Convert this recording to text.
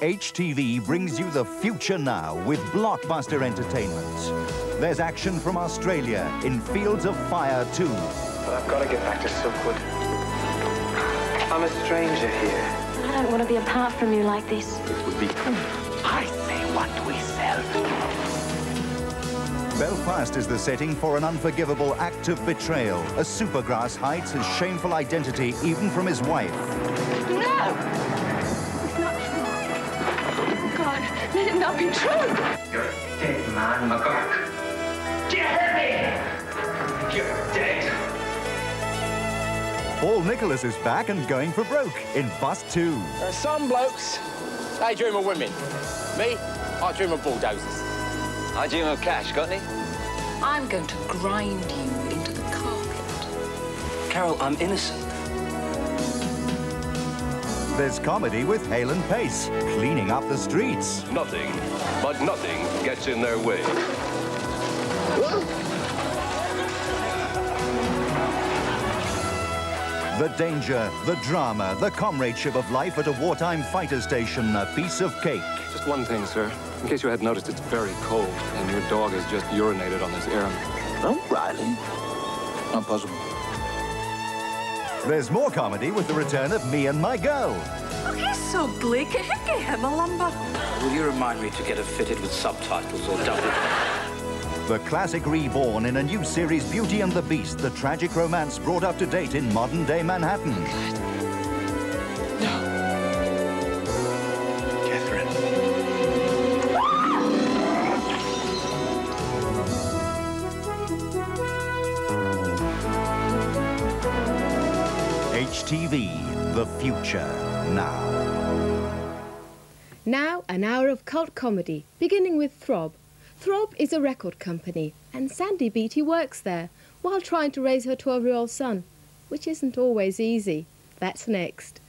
HTV brings you the future now with blockbuster entertainment. There's action from Australia in Fields of Fire 2. But I've got to get back to Silkwood. I'm a stranger here. I don't want to be apart from you like this. It would be... I say, what we sell? Belfast is the setting for an unforgivable act of betrayal. A supergrass hides his shameful identity even from his wife. Let not be true. You're a dead man, McGurk. Do you hear me? You're dead. Paul Nicholas is back and going for broke in Bust 2. There are some blokes, they dream of women. Me, I dream of bulldozers. I dream of cash, got any? I'm going to grind you into the carpet. Carol, I'm innocent. There's comedy with Hale and Pace, cleaning up the streets. Nothing, but nothing gets in their way. The danger, the drama, the comradeship of life at a wartime fighter station, a piece of cake. Just one thing, sir. In case you hadn't noticed, it's very cold, and your dog has just urinated on this airman. Oh, Riley. Not possible. There's more comedy with the return of Me and My Girl. Oh, he's so bleak. Hickey him a lumber. Will you remind me to get it fitted with subtitles or double? The classic reborn in a new series, Beauty and the Beast, the tragic romance brought up to date in modern-day Manhattan. Catherine. HTV, the future now. Now, an hour of cult comedy, beginning with Throb. Throb is a record company, and Sandy Beatty works there while trying to raise her 12 year old son, which isn't always easy. That's next.